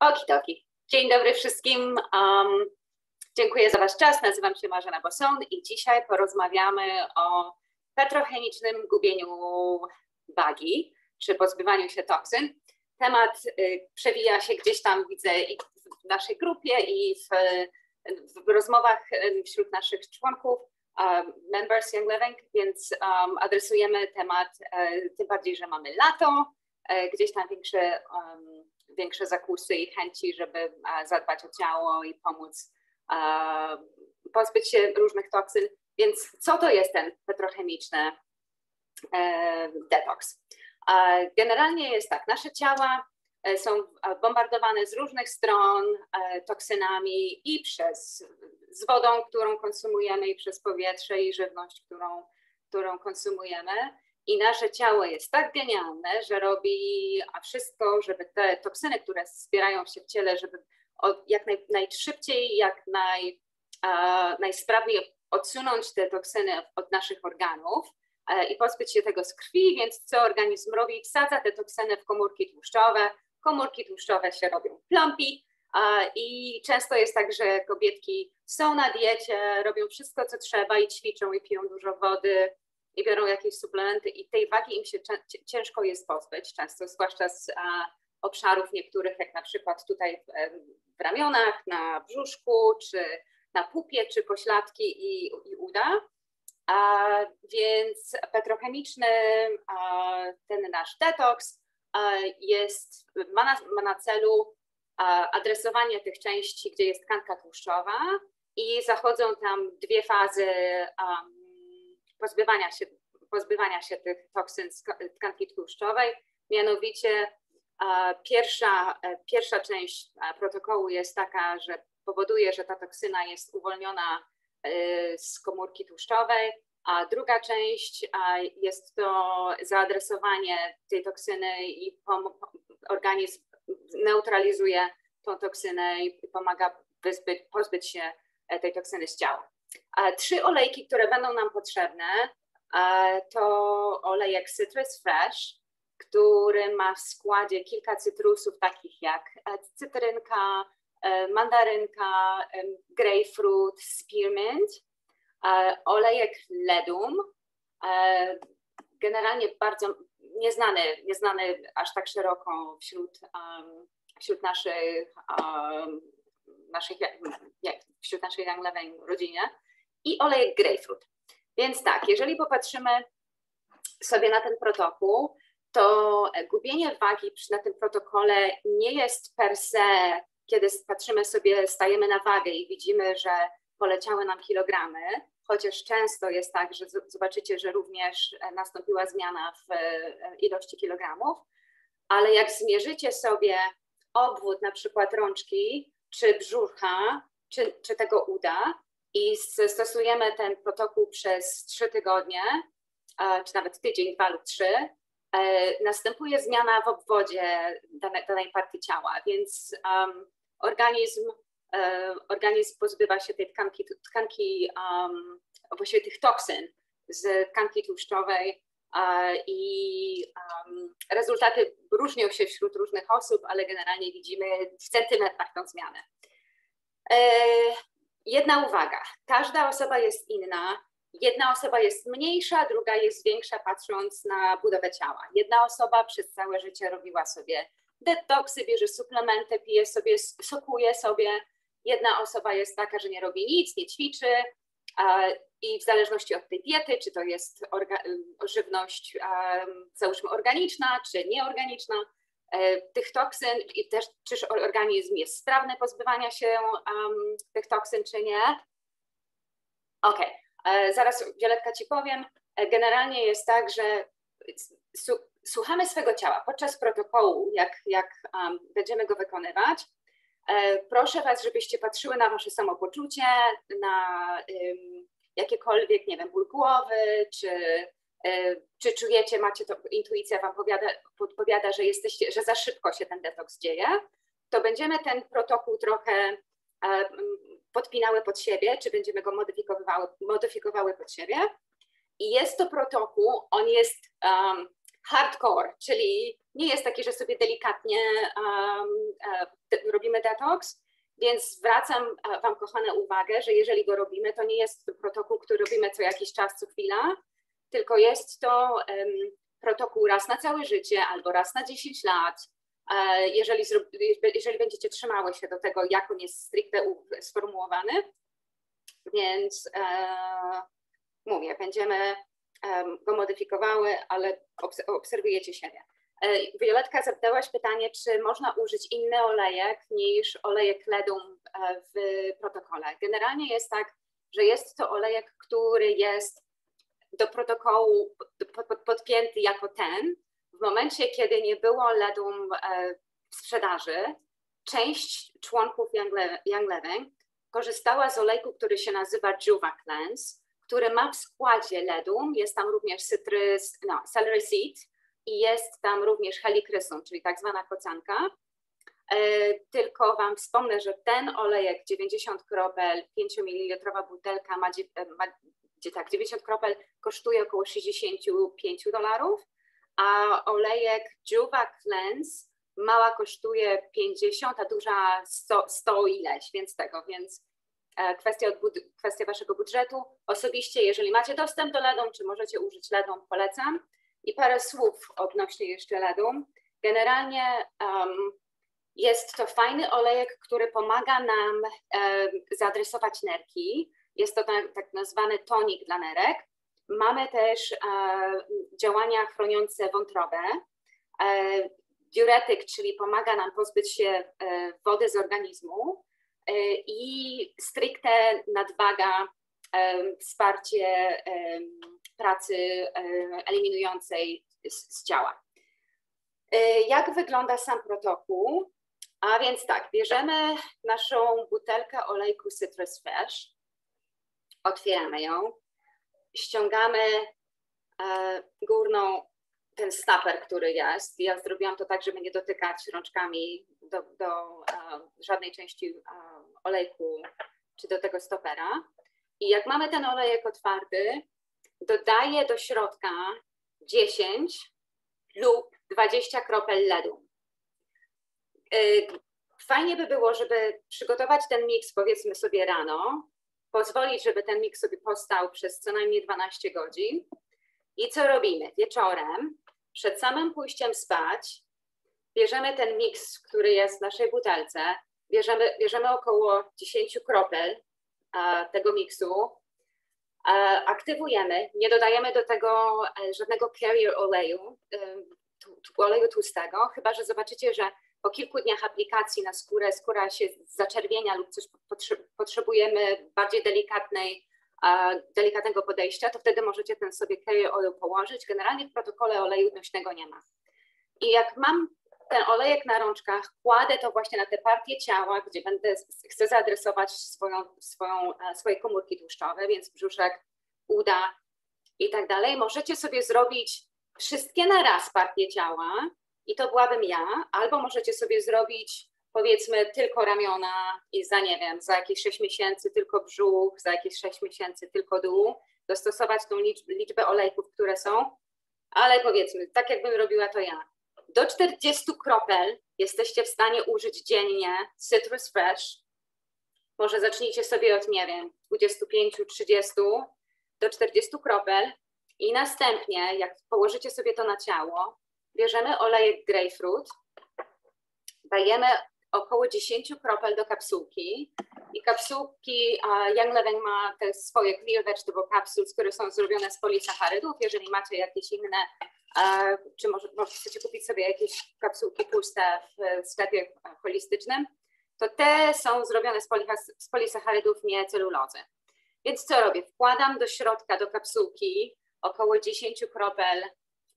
Okidoki. Dzień dobry wszystkim. Um, dziękuję za Wasz czas. Nazywam się Marzena Boson i dzisiaj porozmawiamy o petrochemicznym gubieniu wagi, czy pozbywaniu się toksyn. Temat y, przewija się gdzieś tam, widzę, i w naszej grupie, i w, w rozmowach y, wśród naszych członków, um, members Young Living, więc um, adresujemy temat, y, tym bardziej, że mamy lato, gdzieś tam większe um, większe zakusy i chęci, żeby zadbać o ciało i pomóc pozbyć się różnych toksyn. Więc co to jest ten petrochemiczny e, detoks? Generalnie jest tak, nasze ciała e, są bombardowane z różnych stron e, toksynami i przez z wodą, którą konsumujemy, i przez powietrze i żywność, którą, którą konsumujemy. I nasze ciało jest tak genialne, że robi wszystko, żeby te toksyny, które zbierają się w ciele, żeby jak naj, najszybciej, jak naj, najsprawniej odsunąć te toksyny od naszych organów e, i pozbyć się tego z krwi, więc co organizm robi? Wsadza te toksyny w komórki tłuszczowe, komórki tłuszczowe się robią plumpy i często jest tak, że kobietki są na diecie, robią wszystko, co trzeba i ćwiczą i piją dużo wody, i biorą jakieś suplementy i tej wagi im się ciężko jest pozbyć, często zwłaszcza z a, obszarów niektórych, jak na przykład tutaj w, ramionach, na brzuszku, czy na pupie, czy pośladki i, i uda. A, więc petrochemiczny, a, ten nasz detoks jest, ma na, ma na celu adresowanie tych części, gdzie jest tkanka tłuszczowa i zachodzą tam dwie fazy pozbywania się, pozbywania się tych toksyn z tkanki tłuszczowej. Mianowicie pierwsza, e, pierwsza część protokołu jest taka, że powoduje, że ta toksyna jest uwolniona e, z komórki tłuszczowej, a druga część jest to zaadresowanie tej toksyny i organizm neutralizuje tą toksynę i pomaga wyzbyć, pozbyć się e, tej toksyny z ciała. Trzy olejki, które będą nam potrzebne, to olejek Citrus Fresh, który ma w składzie kilka cytrusów takich jak e, cytrynka, e, mandarynka, grapefruit, spearmint, olejek ledum, e, generalnie bardzo nieznany, nieznany aż tak szeroko wśród, wśród naszych naszych, wśród naszej Young Living rodzinie i olejek grapefruit. Więc tak, jeżeli popatrzymy sobie na ten protokół, to gubienie wagi na tym protokole nie jest per se, kiedy patrzymy sobie, stajemy na wagę i widzimy, że poleciały nam kilogramy, chociaż często jest tak, że zobaczycie, że również nastąpiła zmiana w e, ilości kilogramów, ale jak zmierzycie sobie obwód na przykład rączki, czy brzucha, czy, czy tego uda i stosujemy ten protokół przez trzy tygodnie, czy nawet tydzień, dwa lub trzy, e, następuje zmiana w obwodzie danej, danej partii ciała, więc um, organizm, e, organizm pozbywa się tej tkanki, tkanki um, właściwie tych toksyn z tkanki tłuszczowej i rezultaty różnią się wśród różnych osób, ale generalnie widzimy w centymetrach tą zmianę. Jedna uwaga, każda osoba jest inna. Jedna osoba jest mniejsza, druga jest większa, patrząc na budowę ciała. Jedna osoba przez całe życie robiła sobie detoksy, bierze suplementy, pije sobie, sokuje sobie. Jedna osoba jest taka, że nie robi nic, nie ćwiczy, i w zależności od tej diety, czy to jest orga, żywność, um, załóżmy, organiczna, czy nieorganiczna, tych toksyn i też czy organizm jest sprawny pozbywania się um, tych toksyn, czy nie. Ok, e, zaraz Wioletka Ci powiem. E, generalnie jest tak, że słuchamy swego ciała podczas protokołu, jak, jak um, będziemy go wykonywać. Proszę Was, żebyście patrzyły na Wasze samopoczucie, na um, jakiekolwiek, nie wiem, ból głowy, czy, e, czy czujecie, macie to, intuicja Wam powiada, podpowiada, że jesteście, że za szybko się ten detoks dzieje, to będziemy ten protokół trochę e, podpinały pod siebie, czy będziemy go modyfikowały, modyfikowały pod siebie. I jest to protokół, on jest um, hardcore, czyli nie jest taki, że sobie delikatnie um, uh, robimy detoks, więc zwracam Wam, kochane, uwagę, że jeżeli go robimy, to nie jest to protokół, który robimy co jakiś czas, co chwila, tylko jest to protokół raz na całe życie albo raz na 10 lat. E, jeżeli, jeżeli będziecie trzymały się do tego, jak on jest stricte sformułowany, więc e, mówię, będziemy go modyfikowały, ale obserwujecie siebie. E, Violetka, zapytałaś pytanie, czy można użyć inny olejek niż olejek ledum e, w protokole. Generalnie jest tak, że jest to olejek, który jest do protokołu podpięty jako ten. W momencie, kiedy nie było ledum e, w sprzedaży, część członków Young Living korzystała z olejku, który się nazywa Juva Cleanse, który ma w składzie ledum, jest tam również cytrus, no, celery seed i jest tam również helikrysum, czyli tak zwana kocanka. E, tylko Wam wspomnę, że ten olejek 90 kropel, 5 ml butelka ma, ma tak, 90 kropel kosztuje około 65 dolarów, a olejek Juva Cleanse mała kosztuje 50, a duża 100, 100 ileś, więc tego, więc E, kwestia, kwestia waszego budżetu. Osobiście, jeżeli macie dostęp do LEDom, czy możecie użyć LEDom, polecam. I parę słów odnośnie jeszcze LEDum. Generalnie um, jest to fajny olejek, który pomaga nam um, zaadresować nerki. Jest to tak, tak nazwany tonik dla nerek. Mamy też um, działania chroniące wątrobę. diuretyk, czyli pomaga nam pozbyć się wody z organizmu. E, i stricte nadwaga, wsparcie pracy eliminującej z ciała. E, jak wygląda sam protokół? A więc tak, bierzemy naszą butelkę olejku Citrus Fresh, otwieramy ją, ściągamy e, górną, ten stopper, który jest. Ja zrobiłam to tak, żeby nie dotykać rączkami do, do żadnej części olejku czy do tego stopera. I jak mamy ten olejek otwarty, dodaję do środka 10 lub 20 kropel ledu. Fajnie by było, żeby przygotować ten miks powiedzmy sobie rano, pozwolić, żeby ten miks sobie postał przez co najmniej 12 godzin. I co robimy? Wieczorem, przed samym pójściem spać, bierzemy ten miks, który jest w naszej butelce, bierzemy, bierzemy około 10 kropel tego miksu, aktywujemy, nie dodajemy do tego e, żadnego carrier oleju, oleju tłustego, chyba że zobaczycie, że po kilku dniach aplikacji na skórę skóra się zaczerwienia lub coś potrzebujemy bardziej delikatnej, delikatnego podejścia, to wtedy możecie ten sobie carrier oil położyć. Generalnie w protokole oleju nośnego nie ma. I jak mam ten olejek na rączkach, kładę to właśnie na te partie ciała, gdzie będę, chcę zaadresować swoją, swoją, e, swoje komórki tłuszczowe, więc brzuszek, uda i tak dalej. Możecie sobie zrobić wszystkie na raz partie ciała i to byłabym ja, albo możecie sobie zrobić powiedzmy tylko ramiona i za nie wiem, za jakieś 6 miesięcy tylko brzuch, za jakieś 6 miesięcy tylko dół, dostosować tą liczbę olejków, które są, ale powiedzmy, tak jakbym robiła to ja. Do 40 kropel jesteście w stanie użyć dziennie Citrus Fresh. Może zacznijcie sobie od, nie wiem, 25-30 do 40 kropel. I następnie, jak położycie sobie to na ciało, bierzemy olejek grapefruit, dajemy około 10 kropel do kapsułki i kapsułki Young Living ma te swoje clear vegetable capsules, które są zrobione z polisacharydów. Jeżeli macie jakieś inne czy może, może chcecie kupić sobie jakieś kapsułki puste w sklepie holistycznym, to te są zrobione z, polisacharydów, nie celulozy. Więc co robię? Wkładam do środka, do kapsułki około 10 kropel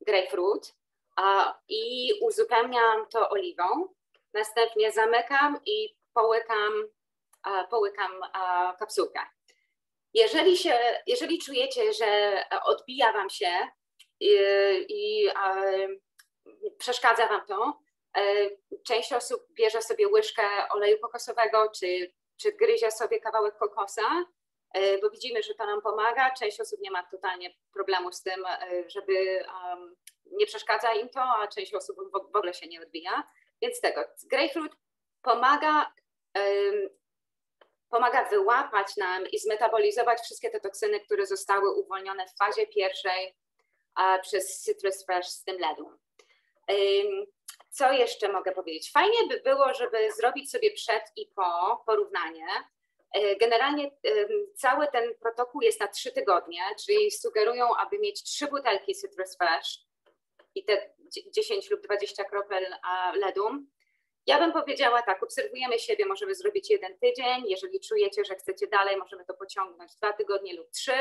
grapefruit i uzupełniam to oliwą. Następnie zamykam i połykam, połykam kapsułkę. Jeżeli, się, jeżeli czujecie, że odbija Wam się i, i przeszkadza Wam to. E, część osób bierze sobie łyżkę oleju kokosowego, czy, czy gryzie sobie kawałek kokosa bo widzimy, że to nam pomaga. Część osób nie ma totalnie problemu z tym, żeby um, nie przeszkadza im to, a część osób w ogóle się nie odbija. Więc tego, grapefruit pomaga um, pomaga wyłapać nam i zmetabolizować wszystkie te toksyny, które zostały uwolnione w fazie pierwszej a, przez Citrus Fresh z tym ledu. Co jeszcze mogę powiedzieć? Fajnie by było, żeby zrobić sobie przed i po porównanie. E, generalnie cały ten protokół jest na trzy tygodnie, czyli sugerują, aby mieć trzy butelki Citrus Fresh i te 10 lub 20 kropel ledu ja bym powiedziała tak, obserwujemy siebie, możemy zrobić jeden tydzień, jeżeli czujecie, że chcecie dalej, możemy to pociągnąć dwa tygodnie lub trzy.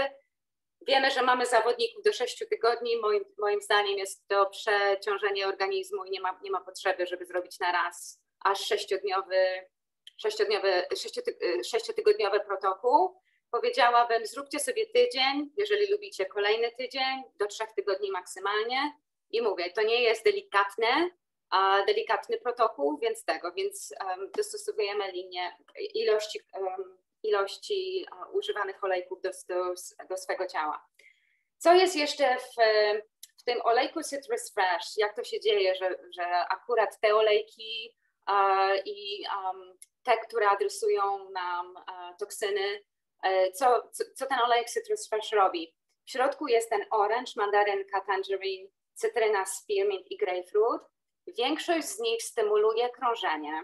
Wiemy, że mamy zawodników do sześciu tygodni, moim, moim zdaniem jest to przeciążenie organizmu i nie ma, nie ma potrzeby, żeby zrobić na raz aż sześciodniowy, sześciodniowy, sześciotygodniowy protokół. Powiedziałabym, zróbcie sobie tydzień, jeżeli lubicie kolejny tydzień, do trzech tygodni maksymalnie. I mówię, to nie jest delikatne, delikatny protokół, więc tego, więc um, dostosowujemy linię ilości, um, ilości używanych olejków do, do, do swego ciała. Co jest jeszcze w, w tym olejku Citrus Fresh? Jak to się dzieje, że, że akurat te olejki uh, i um, te, które adresują nam uh, toksyny, uh, co, co, co ten olejek Citrus Fresh robi? W środku jest ten orange, mandarynka, tangerine, cytryna, spearmint i grapefruit Większość z nich stymuluje krążenie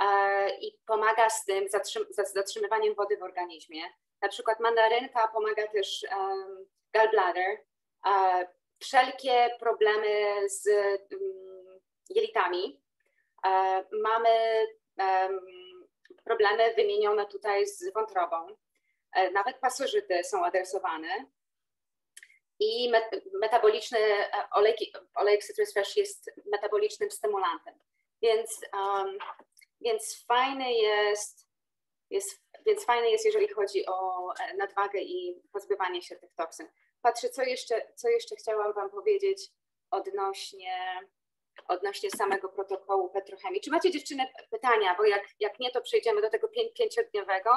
e, i pomaga z tym zatrzym zatrzymywaniem wody w organizmie. Na przykład mandarynka pomaga też um, gallbladder. E, wszelkie problemy z um, jelitami. E, mamy um, problemy wymienione tutaj z wątrobą. E, nawet pasożyty są adresowane i metaboliczny e, olejek, olejek citrus fresh jest metabolicznym stymulantem. Więc, um, więc fajny jest, jest, więc fajny jest, jeżeli chodzi o e, nadwagę i pozbywanie się tych toksyn. Patrzę, co jeszcze, co jeszcze chciałam Wam powiedzieć odnośnie, odnośnie samego protokołu petrochemii. Czy macie dziewczyny pytania? Bo jak, jak nie, to przejdziemy do tego pięciodniowego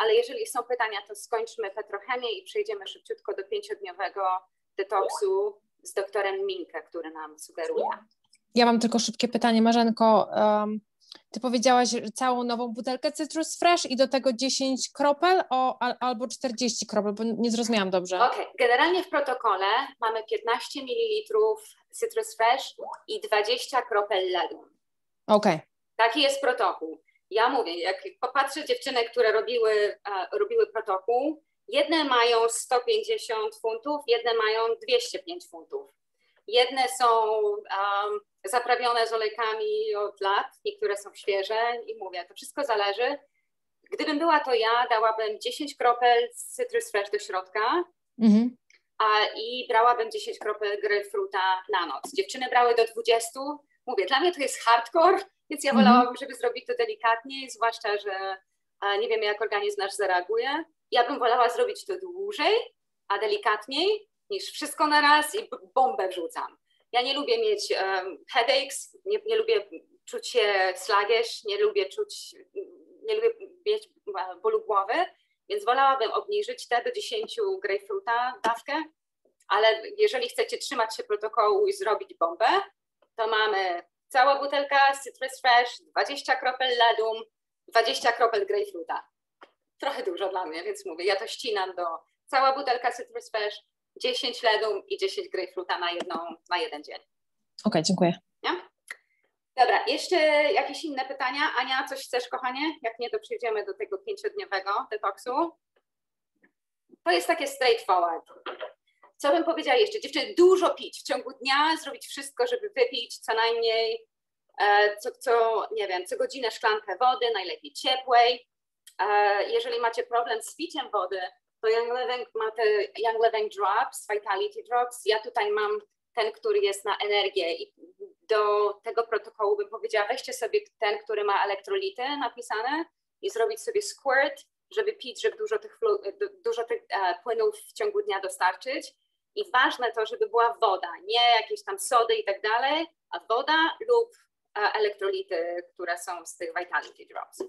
ale jeżeli są pytania, to skończmy petrochemię i przejdziemy szybciutko do pięciodniowego detoksu z doktorem Minkę, który nam sugeruje. Ja mam tylko szybkie pytanie, Marzenko. Um, ty powiedziałaś całą nową butelkę Citrus Fresh i do tego 10 kropel o, albo 40 kropel, bo nie zrozumiałam dobrze. Okej, okay. generalnie w protokole mamy 15 ml Citrus Fresh i 20 kropel ledu. Okej. Okay. Taki jest protokół ja mówię, jak popatrzę dziewczyny, które robiły, robiły protokół, jedne mają 150 funtów, jedne mają 205 funtów. Jedne są um, zaprawione z olejkami od lat, niektóre są świeże i mówię, to wszystko zależy. Gdybym była to ja, dałabym 10 kropel Citrus Fresh do środka mhm. A, i brałabym 10 kropel grapefruita na noc. Dziewczyny brały do 20. Mówię, dla mnie to jest hardcore, więc ja wolałabym, mhm. żeby zrobić to delikatniej, zwłaszcza, że nie wiem, jak organizm nasz zareaguje. Ja bym wolała zrobić to dłużej, a delikatniej, niż wszystko na raz i bombę wrzucam. Ja nie lubię mieć um, headaches, nie, nie, lubię czuć się sluggish, nie lubię czuć, nie lubię mieć bólu głowy, więc wolałabym obniżyć te do 10 grapefruita dawkę, ale jeżeli chcecie trzymać się protokołu i zrobić bombę, to mamy Cała butelka Citrus Fresh, 20 kropel ledu, 20 kropel grapefruita. Trochę dużo dla mnie, więc mówię, ja to ścinam do cała butelka Citrus Fresh, 10 ledu i 10 grapefruita na, jedną, na jeden dzień. Okej, okay, dziękuję. Nie? Dobra, jeszcze jakieś inne pytania? Ania, coś chcesz, kochanie? Jak nie, to przejdziemy do tego pięciodniowego detoksu. To jest takie straightforward. Co bym powiedziała jeszcze? Dziewczyny, dużo pić w ciągu dnia, zrobić wszystko, żeby wypić co najmniej e, co, co, nie wiem, co godzinę szklankę wody, najlepiej ciepłej. E, jeżeli macie problem z piciem wody, to Young Living ma te Young Living Drops, Vitality Drops. Ja tutaj mam ten, który jest na energię i do tego protokołu bym powiedziała, weźcie sobie ten, który ma elektrolity napisane i zrobić sobie squirt, żeby pić, żeby dużo tych, dużo tych e, płynów w ciągu dnia dostarczyć. I ważne to, żeby była woda, nie jakieś tam sody i tak dalej, a woda lub elektrolity, które są z tych Vitality Drops.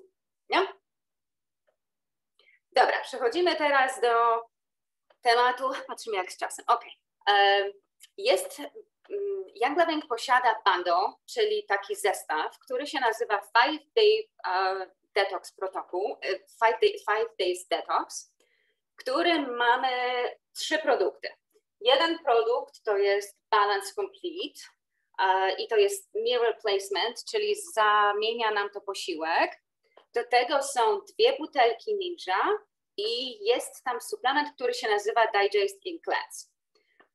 Nie? Dobra, przechodzimy teraz do tematu. Patrzymy jak z czasem. Ok. Jest, Young Living posiada bundle, czyli taki zestaw, który się nazywa Five Day Detox Protocol, Five, day, five Days Detox, w którym mamy trzy produkty. Jeden produkt to jest Balance Complete i to jest meal replacement, czyli zamienia nam to posiłek. Do tego są dwie butelki Ninja i jest tam suplement, który się nazywa Digest in Cleanse.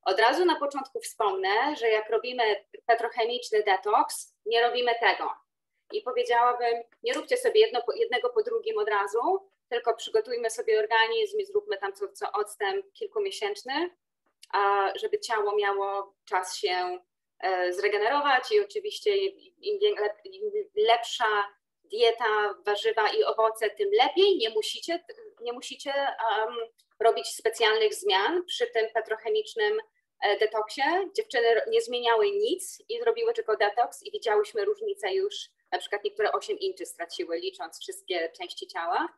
Od razu na początku wspomnę, że jak robimy petrochemiczny detoks, nie robimy tego. I powiedziałabym, nie róbcie sobie jedno, jednego po drugim od razu, tylko przygotujmy sobie organizm i zróbmy tam co, co odstęp kilkumiesięczny, żeby ciało miało czas się e, zregenerować i oczywiście im, lepsza dieta, warzywa i owoce, tym lepiej. Nie musicie, nie musicie um, robić specjalnych zmian przy tym petrochemicznym detoksie. Dziewczyny nie zmieniały nic i zrobiły tylko detoks i widziałyśmy różnicę już, na przykład niektóre 8 inczy straciły, licząc wszystkie części ciała.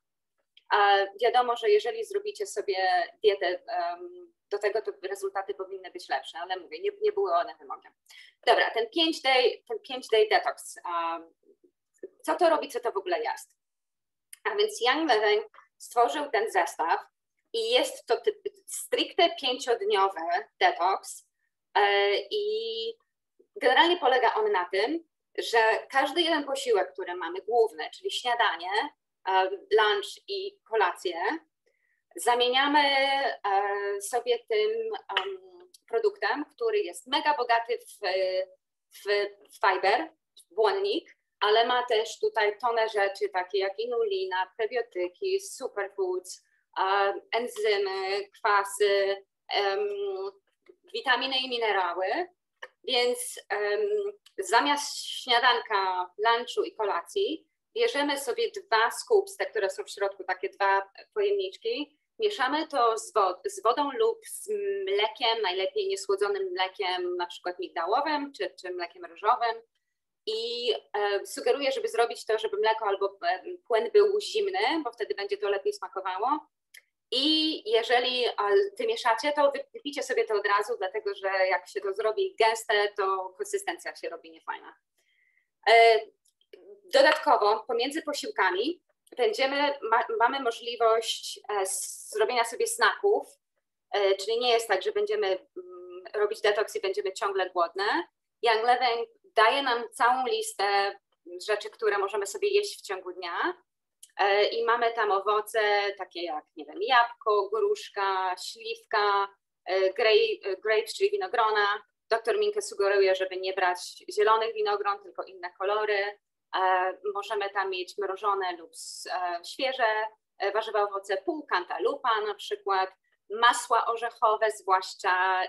A wiadomo, że jeżeli zrobicie sobie dietę um, do tego, to rezultaty powinny być lepsze, ale mówię, nie, nie były one wymogiem. Dobra, ten 5 day, ten 5 day detox. Um, co to robi, co to w ogóle jest? A więc Young Living stworzył ten zestaw i jest to stricte pięciodniowy detoks e, i generalnie polega on na tym, że każdy jeden posiłek, który mamy, główny, czyli śniadanie, e, lunch i kolację, zamieniamy e, sobie tym produktem, który jest mega bogaty w, w fiber, błonnik, ale ma też tutaj tonę rzeczy takie jak inulina, prebiotyki, superfoods, enzymy, kwasy, witaminy i minerały. Więc zamiast śniadanka, lunchu i kolacji bierzemy sobie dwa te, które są w środku, takie dwa pojemniczki, mieszamy to z, wod z wodą lub z mlekiem, najlepiej niesłodzonym mlekiem, na przykład migdałowym czy, czy mlekiem ryżowym i e, sugeruję, żeby zrobić to, żeby mleko albo e, płyn był zimny, bo wtedy będzie to lepiej smakowało. I jeżeli wymieszacie, to wypicie sobie to od razu, dlatego że jak się to zrobi gęste, to konsystencja się robi niefajna. E, dodatkowo pomiędzy posiłkami będziemy, ma, mamy możliwość zrobienia sobie snaków, czyli nie jest tak, że będziemy mm, robić detoks i będziemy ciągle głodne. Young Living daje nam całą listę rzeczy, które możemy sobie jeść w ciągu dnia. E, I mamy tam owoce takie jak, nie wiem, jabłko, gruszka, śliwka, e, grapes, czyli winogrona. Doktor Minke sugeruje, żeby nie brać zielonych winogron, tylko inne kolory. E, możemy tam mieć mrożone lub świeże warzywa, owoce, pół kantalupa na przykład, masła orzechowe, zwłaszcza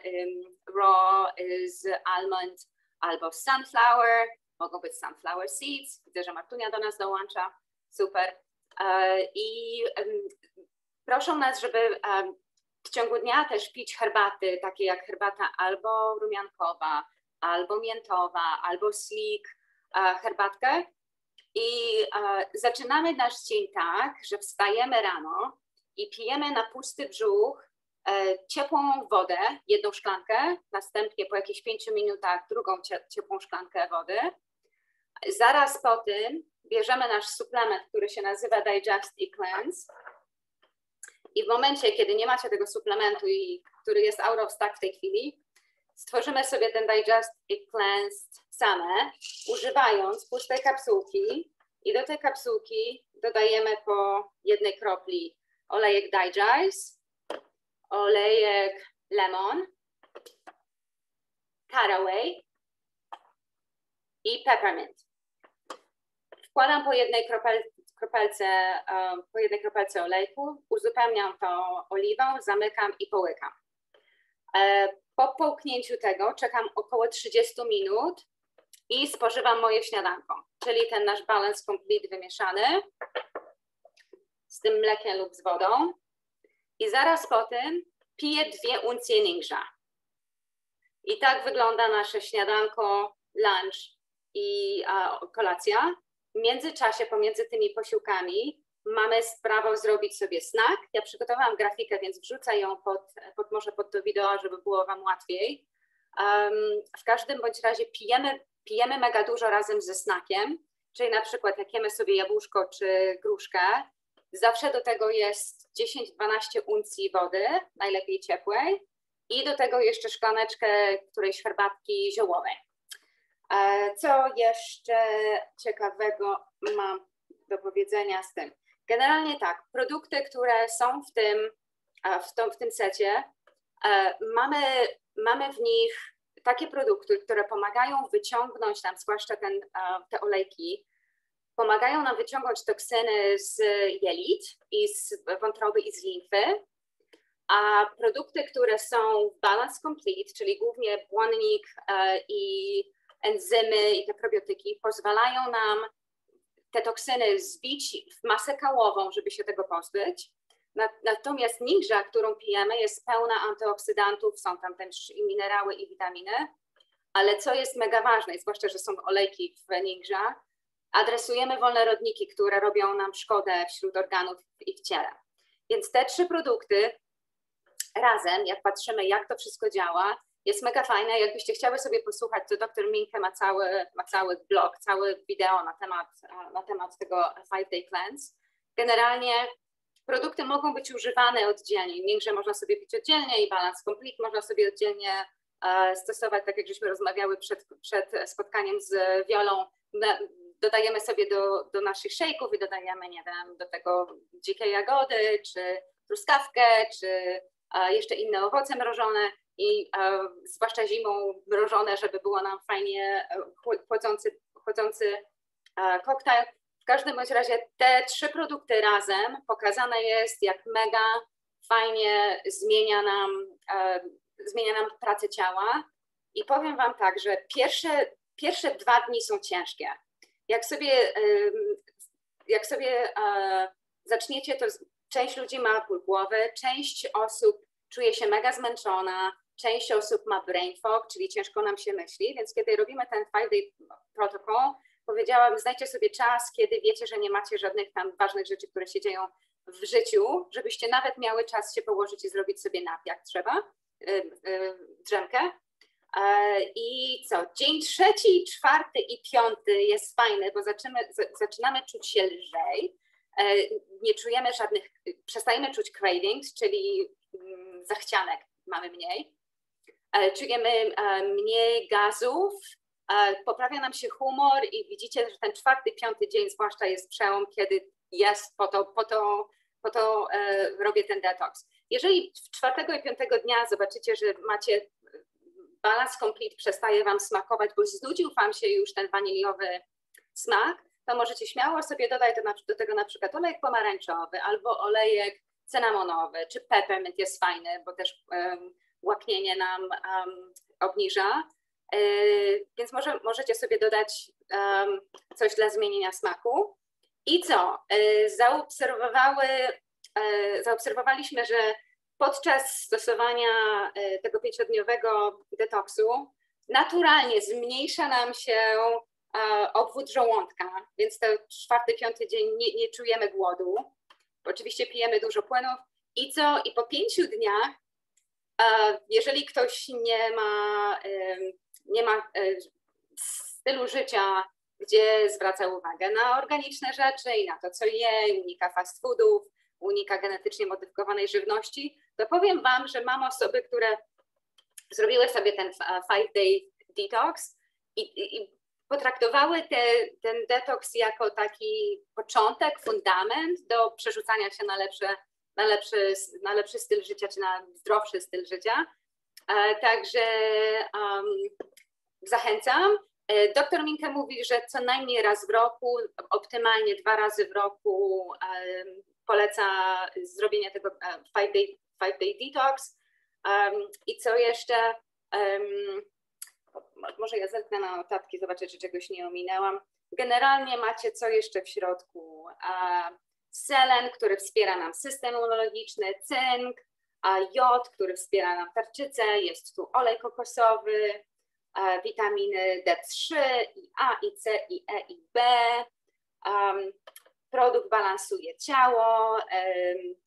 raw z almond, albo sunflower, mogą być sunflower seeds, widzę, że Martunia do nas dołącza, super. E, I proszą nas, żeby w ciągu dnia też pić herbaty, takie jak herbata albo rumiankowa, albo miętowa, albo sleek herbatkę. I zaczynamy nasz dzień tak, że wstajemy rano i pijemy na pusty brzuch E, ciepłą wodę, jedną szklankę, następnie po jakichś pięciu minutach drugą ciepłą szklankę wody. Zaraz po tym bierzemy nasz suplement, który się nazywa Digest i Cleanse. I w momencie, kiedy nie macie tego suplementu, i, który jest out of stock w tej chwili, stworzymy sobie ten Digest i Cleanse same, używając pustej kapsułki. I do tej kapsułki dodajemy po jednej kropli olejek Digest, olejek lemon, caraway i peppermint. Wkładam po jednej kropel, kropelce, po jednej kropelce olejku, uzupełniam to oliwą, zamykam i połykam. E, po połknięciu tego czekam około 30 minut i spożywam moje śniadanko, czyli ten nasz balance complete wymieszany z tym mlekiem lub z wodą. I zaraz po tym piję dwie uncje ninja. I tak wygląda nasze śniadanko, lunch i a, kolacja. W międzyczasie pomiędzy tymi posiłkami mamy prawo zrobić sobie snack. Ja przygotowałam grafikę, więc wrzucę ją pod, pod może pod to wideo, żeby było Wam łatwiej. Um, w każdym bądź razie pijemy, pijemy mega dużo razem ze snackiem, czyli na przykład jak jemy sobie jabłuszko czy gruszkę, zawsze do tego jest 10-12 uncji wody, najlepiej ciepłej i do tego jeszcze szklaneczkę którejś herbatki ziołowej. E, co jeszcze ciekawego mam do powiedzenia z tym? Generalnie tak, produkty, które są w tym, w, to, w tym secie, e, mamy, mamy w nich takie produkty, które pomagają wyciągnąć nam, zwłaszcza ten, te olejki, pomagają nam wyciągnąć toksyny z jelit i z wątroby i z limfy, a produkty, które są Balance Complete, czyli głównie błonnik e, i enzymy i te probiotyki, pozwalają nam te toksyny zbić w masę kałową, żeby się tego pozbyć. Natomiast ninja, którą pijemy, jest pełna antyoksydantów, są tam też i minerały, i witaminy. Ale co jest mega ważne, zwłaszcza, że są olejki w ninja, adresujemy wolne rodniki, które robią nam szkodę wśród organów i w ciele. Więc te trzy produkty razem, jak patrzymy, jak to wszystko działa, jest mega fajne. Jakbyście chciały sobie posłuchać, to dr Minke ma cały, ma cały blog, cały wideo na temat, na temat tego Five Day Cleanse. Generalnie produkty mogą być używane oddzielnie. Ninja można sobie pić oddzielnie i Balance Complete można sobie oddzielnie e, stosować, tak jak żeśmy rozmawiały przed, przed spotkaniem z Wiolą. Dodajemy sobie do, do naszych szejków i dodajemy, nie wiem, do tego dzikie jagody, czy truskawkę, czy jeszcze inne owoce mrożone i e, zwłaszcza zimą mrożone, żeby było nam fajnie e, chłodzący, chłodzący e, koktajl. W każdym bądź razie te trzy produkty razem pokazane jest, jak mega fajnie zmienia nam, e, zmienia nam pracę ciała. I powiem Wam tak, że pierwsze, pierwsze dwa dni są ciężkie. Jak sobie, jak sobie e, zaczniecie, to część ludzi ma ból głowy, część osób czuje się mega zmęczona, część osób ma brain fog, czyli ciężko nam się myśli, więc kiedy robimy ten five day protocol, powiedziałam, znajdźcie sobie czas, kiedy wiecie, że nie macie żadnych tam ważnych rzeczy, które się dzieją w życiu, żebyście nawet miały czas się położyć i zrobić sobie nap, jak trzeba, yy, yy, drzemkę. E, I co? Dzień trzeci, czwarty i piąty jest fajny, bo zaczynamy, zaczynamy czuć się lżej. E, nie czujemy żadnych, przestajemy czuć cravings, czyli mm, zachcianek mamy mniej. E, czujemy e, mniej gazów, e, poprawia nam się humor i widzicie, że ten czwarty, piąty dzień zwłaszcza jest przełom, kiedy jest po to, po to, po to robię ten detoks. Jeżeli czwartego i piątego dnia zobaczycie, że macie balans complete przestaje Wam smakować, bo znudził Wam się już ten waniliowy smak, to możecie śmiało sobie dodać do, do tego na przykład olejek pomarańczowy albo olejek cynamonowy, czy peppermint jest fajny, bo też um, łaknienie nam um, obniża. Yy, więc może, możecie sobie dodać um, coś dla zmienienia smaku. I co? Yy, zaobserwowały, yy, zaobserwowaliśmy, że podczas stosowania tego pięciodniowego detoksu naturalnie zmniejsza nam się obwód żołądka, więc to czwarty, piąty dzień nie, nie czujemy głodu. Oczywiście pijemy dużo płynów. I co? I po pięciu dniach jeżeli ktoś nie ma, nie ma e, stylu życia, gdzie zwraca uwagę na organiczne rzeczy i na to, co je, unika fast foodów, unika genetycznie modyfikowanej żywności, to powiem Wam, że mam osoby, które zrobiły sobie ten five day detox i, i potraktowały te, ten detoks jako taki początek, fundament do przerzucania się na lepsze na lepszy, na lepszy styl życia, czy na zdrowszy styl życia. E, także um, zachęcam. E, doktor Minka mówi, że co najmniej raz w roku, optymalnie dwa razy w roku um, poleca zrobienie tego e, five day, five day detox. Um, I co jeszcze? może ja zerknę na notatki, zobaczę, czy czegoś nie ominęłam. Generalnie macie co jeszcze w środku? Selen, który wspiera nam system immunologiczny, cynk, jod, który wspiera nam tarczycę, jest tu olej kokosowy, witaminy D3, i A, i C, i E, i B. Um, produkt balansuje ciało,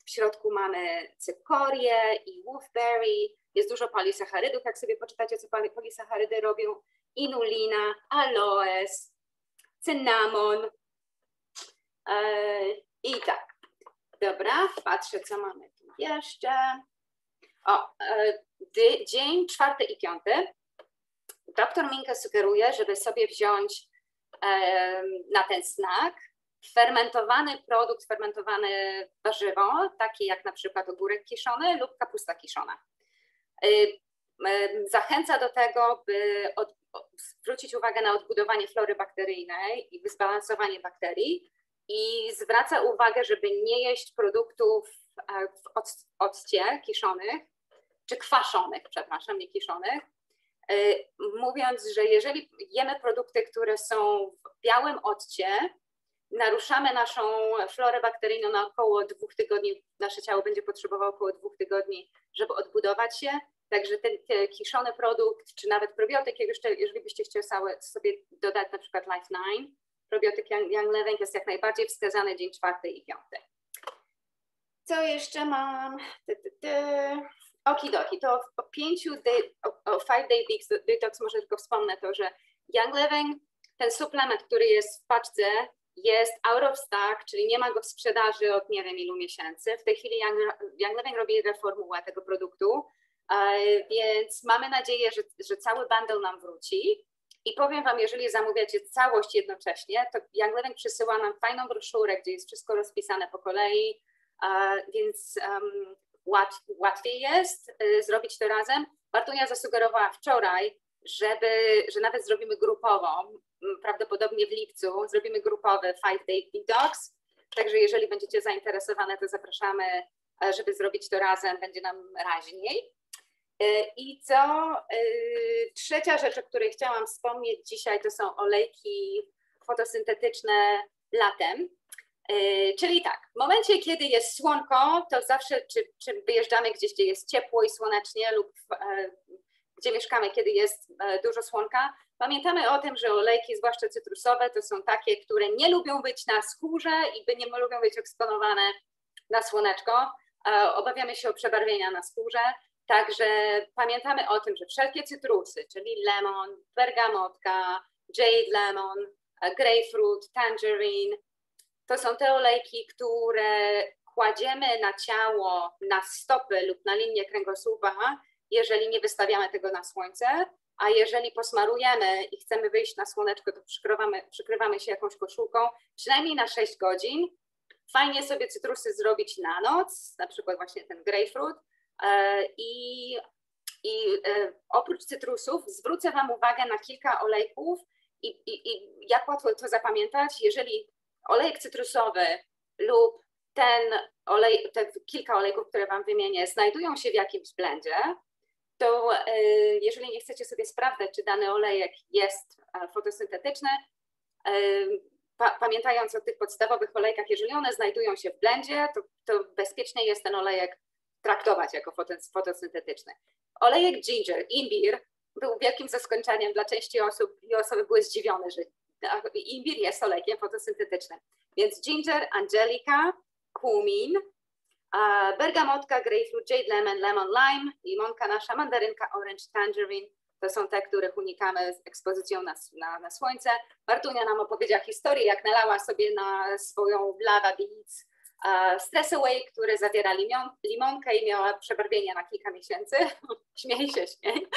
w środku mamy cykorię i wolfberry, jest dużo polisacharydów, jak sobie poczytacie, co polisacharydy robią, inulina, aloes, cynamon i tak. Dobra, patrzę, co mamy tu jeszcze. O, dzień czwarty i piąty. Doktor Minka sugeruje, żeby sobie wziąć na ten snack fermentowany produkt, fermentowane warzywo, takie jak na przykład ogórek kiszony lub kapusta kiszona. Zachęca do tego, by od, zwrócić uwagę na odbudowanie flory bakteryjnej i zbalansowanie bakterii i zwraca uwagę, żeby nie jeść produktów e, w occie kiszonych, czy kwaszonych, przepraszam, nie kiszonych, e, mówiąc, że jeżeli jemy produkty, które są w białym odcie, naruszamy naszą florę bakteryjną na około dwóch tygodni, nasze ciało będzie potrzebowało około dwóch tygodni, żeby odbudować się, także ten, ten kiszony produkt, czy nawet probiotyk, jeżeli byście chcieli sobie dodać na przykład Life 9, probiotyk Young Living jest jak najbardziej wskazany dzień czwarty i piąty. Co jeszcze mam? Okidoki, to o pięciu day, o, o five day detox może tylko wspomnę to, że Young Living, ten suplement, który jest w paczce, jest out of stock, czyli nie ma go w sprzedaży od nie wiem ilu miesięcy. W tej chwili Young, Young Living robi reformułę tego produktu, więc mamy nadzieję, że, że cały bundle nam wróci. I powiem Wam, jeżeli zamawiacie całość jednocześnie, to Young Living przysyła nam fajną broszurę, gdzie jest wszystko rozpisane po kolei, więc um, łat, łatwiej jest y, zrobić to razem. Bartunia zasugerowała wczoraj, żeby, że nawet zrobimy grupową, prawdopodobnie w lipcu, zrobimy grupowy Five Day Detox, także jeżeli będziecie zainteresowane, to zapraszamy, e, żeby zrobić to razem, będzie nam raźniej. E, I co? E, trzecia rzecz, o której chciałam wspomnieć dzisiaj, to są olejki fotosyntetyczne latem. E, czyli tak, w momencie, kiedy jest słonko, to zawsze, czy, czy wyjeżdżamy gdzieś, gdzie jest ciepło i słonecznie, lub gdzie mieszkamy, kiedy jest dużo słonka, pamiętamy o tym, że olejki, zwłaszcza cytrusowe, to są takie, które nie lubią być na skórze i by nie lubią być eksponowane na słoneczko. Obawiamy się o przebarwienia na skórze, Także pamiętamy o tym, że wszelkie cytrusy, czyli lemon, bergamotka, jade lemon, e, grapefruit, tangerine, to są te olejki, które kładziemy na ciało, na stopy lub na linię kręgosłupa, jeżeli nie wystawiamy tego na słońce, a jeżeli posmarujemy i chcemy wyjść na słoneczko, to przykrywamy, przykrywamy się jakąś koszulką, przynajmniej na 6 godzin. Fajnie sobie cytrusy zrobić na noc, na przykład właśnie ten grapefruit, I, i e, oprócz cytrusów zwrócę Wam uwagę na kilka olejków i, i, i jak łatwo to zapamiętać, jeżeli olejek cytrusowy lub ten olej, te kilka olejków, które Wam wymienię, znajdują się w jakimś blendzie, to e, jeżeli nie chcecie sobie sprawdzać, czy dany olejek jest fotosyntetyczny, pamiętając o tych podstawowych olejkach, jeżeli one znajdują się w blendzie, to, to bezpiecznie jest ten olejek traktować jako fotosyntetyczny. Olejek ginger, imbir, był wielkim zaskoczeniem dla części osób i osoby były zdziwione, że imbir jest olejkiem fotosyntetycznym. Więc ginger, angelica, kumin, bergamotka, grapefruit, jade lemon, lemon lime, limonka nasza, mandarynka, orange, tangerine. To są te, których unikamy z ekspozycją na, na, na słońce. Bartunia nam opowiedziała historię, jak nalała sobie na swoją lava beads Stress Away, który zawiera limon, limonkę i miała przebarwienia na kilka miesięcy. Śmiej się, śmiej.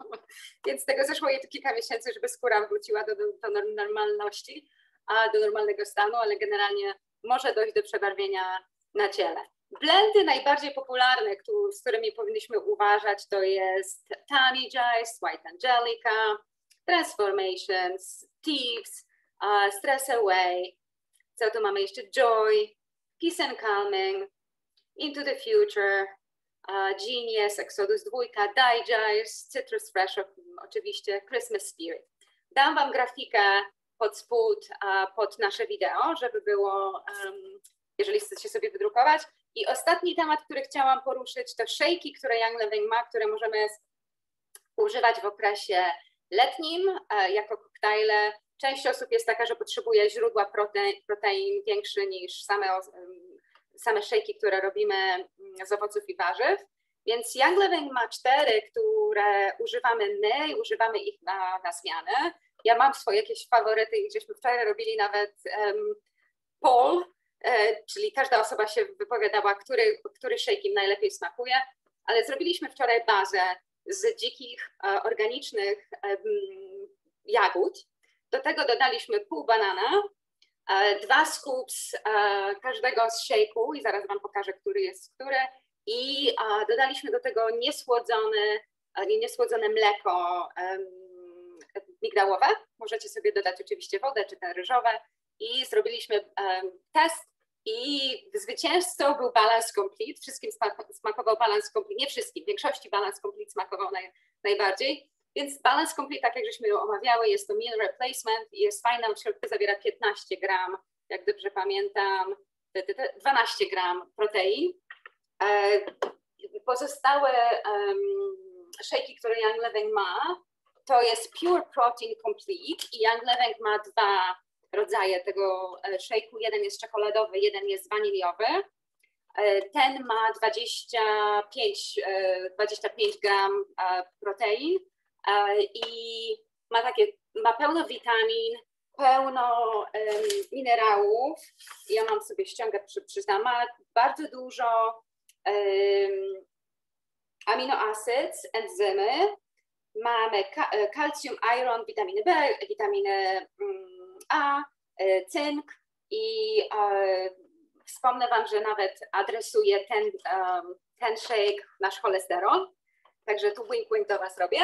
Więc tego zeszło jej kilka miesięcy, żeby skóra wróciła do, do, do normalności, a do normalnego stanu, ale generalnie może dojść do przebarwienia na ciele. Blendy najbardziej popularne, z którymi powinniśmy uważać, to jest Tammy Jice, White Angelica, Transformations, Thieves, uh, Stress Away, co tu mamy jeszcze? Joy, Peace and Calming, Into the Future, uh, Genius, Exodus 2, Digest, Citrus Fresh, oczywiście Christmas Spirit. Dam Wam grafikę pod spód, uh, pod nasze wideo, żeby było, um, jeżeli chcecie sobie wydrukować. I ostatni temat, który chciałam poruszyć, to szejki, które Young Living ma, które możemy używać w okresie letnim jako koktajle Część osób jest taka, że potrzebuje źródła protein, protein większy niż same, same szejki, które robimy mm, z owoców i warzyw. Więc Young Living ma cztery, które używamy my używamy ich na, na zmianę. Ja mam swoje jakieś faworyty i żeśmy wczoraj robili nawet um, poll, e, czyli każda osoba się wypowiadała, który, który shake im najlepiej smakuje, ale zrobiliśmy wczoraj bazę z dzikich, e, organicznych um, jagód. Do tego dodaliśmy pół banana, e, dwa scoops e, każdego z shake'u i zaraz Wam pokażę, który jest który i dodaliśmy do tego niesłodzone, niesłodzone mleko migdałowe. Możecie sobie dodać oczywiście wodę czy ten ryżowe i zrobiliśmy test i zwycięzcą był Balance Complete. Wszystkim smakował Balance Complete, nie wszystkim, większości Balance Complete smakował naj, najbardziej. Więc Balance Complete, tak jak żeśmy ją omawiały, jest to meal replacement i jest fajna, w środku zawiera 15 gram, jak dobrze pamiętam, 12 gram protein. E, pozostałe um, shake'i, które Young Living ma, to jest Pure Protein Complete i Young Living ma dwa rodzaje tego e, shake'u. Jeden jest czekoladowy, jeden jest waniliowy. E, ten ma 25, 25 gram protein i ma takie, ma pełno witamin, pełno um, minerałów. Ja mam sobie ściągę, przy, przyznam, ma bardzo dużo um, enzymy. Mamy ka kalcium, iron, witaminy B, witaminy um, A, e, cynk i e, wspomnę Wam, że nawet adresuje ten, ten shake nasz cholesterol. Także tu wink wink do Was robię.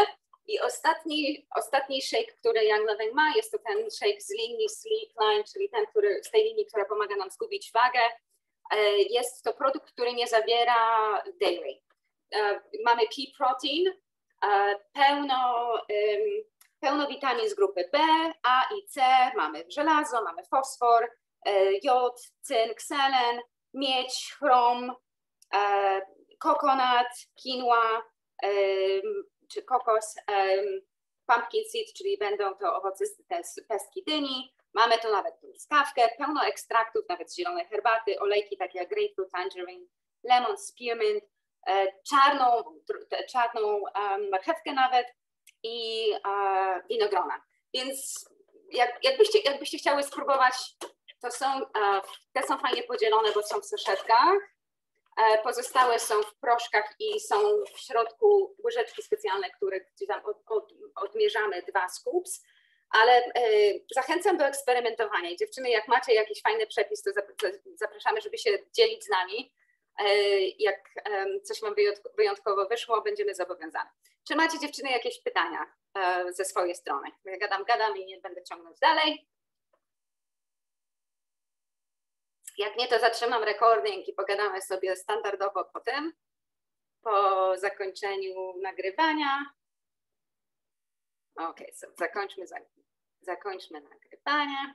I ostatni, ostatni shake, który Young Living ma, jest to ten shake z linii Sleek Line, czyli ten, który, z tej linii, która pomaga nam zgubić wagę. E, jest to produkt, który nie zawiera dairy. E, mamy pea protein, e, pełno, pełno witamin z grupy B, A i C, mamy żelazo, mamy fosfor, jod, cynk, selen, miedź, chrom, kokonat, quinoa, czy kokos, um, pumpkin seed, czyli będą to owoce z pestki dyni. Mamy tu nawet truskawkę, pełno ekstraktów, nawet zielonej herbaty, olejki takie jak grapefruit, tangerine, lemon, spearmint, e, czarną, czarną marchewkę nawet i e, winogrona. Więc jak, jakbyście, jakbyście chciały spróbować, to są, e, te są fajnie podzielone, bo są w saszetkach. E, pozostałe są w proszkach i są w środku łyżeczki specjalne, które gdzieś tam od, od, odmierzamy dwa scoops. Ale e, zachęcam do eksperymentowania. Dziewczyny, jak macie jakiś fajny przepis, to zapraszamy, żeby się dzielić z nami. E, jak coś wam wyjątkowo wyszło, będziemy zobowiązane. Czy macie dziewczyny jakieś pytania ze swojej strony? Ja gadam, gadam i nie będę ciągnąć dalej. Jak nie, to zatrzymam recording i pogadamy sobie standardowo potem, po zakończeniu nagrywania. Ok, so zakończmy, zakończmy nagrywanie.